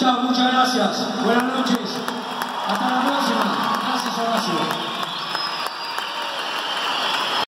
Chao, muchas gracias. Buenas noches. Hasta la próxima. Gracias, Horacio.